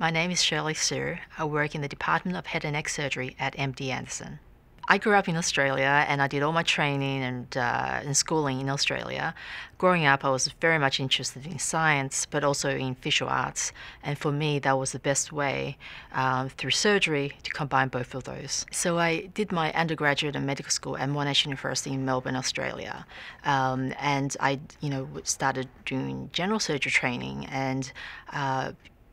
My name is Shirley Su. I work in the Department of Head and Neck Surgery at MD Anderson. I grew up in Australia and I did all my training and, uh, and schooling in Australia. Growing up, I was very much interested in science, but also in visual arts. And for me, that was the best way um, through surgery to combine both of those. So I did my undergraduate and medical school at Monash University in Melbourne, Australia. Um, and I, you know, started doing general surgery training and uh,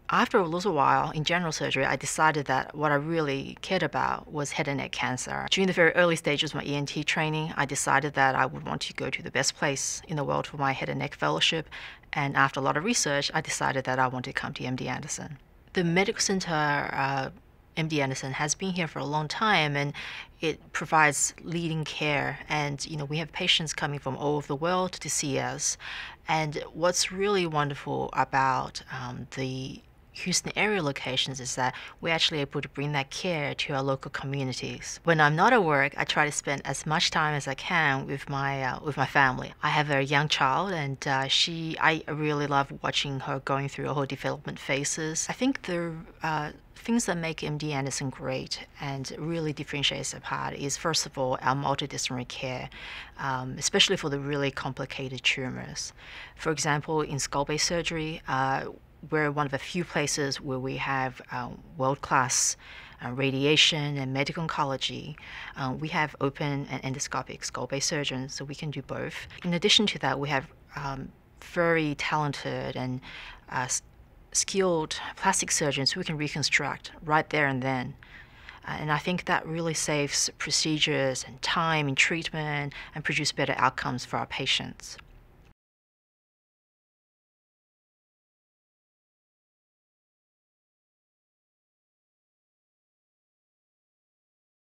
after a little while in general surgery, I decided that what I really cared about was head and neck cancer. During the very early stages of my ENT training, I decided that I would want to go to the best place in the world for my head and neck fellowship. And after a lot of research, I decided that I wanted to come to MD Anderson. The medical center, uh, MD Anderson, has been here for a long time and it provides leading care. And, you know, we have patients coming from all over the world to see us. And what's really wonderful about um, the Houston area locations is that we're actually able to bring that care to our local communities. When I'm not at work, I try to spend as much time as I can with my uh, with my family. I have a young child, and uh, she I really love watching her going through her development phases. I think the uh, things that make MD Anderson great and really differentiates apart is first of all our multidisciplinary care, um, especially for the really complicated tumors. For example, in skull-base surgery, uh, we're one of the few places where we have uh, world-class uh, radiation and medical oncology. Uh, we have open and endoscopic skull-base surgeons, so we can do both. In addition to that, we have um, very talented and uh, skilled plastic surgeons who can reconstruct right there and then. Uh, and I think that really saves procedures and time in treatment and produce better outcomes for our patients.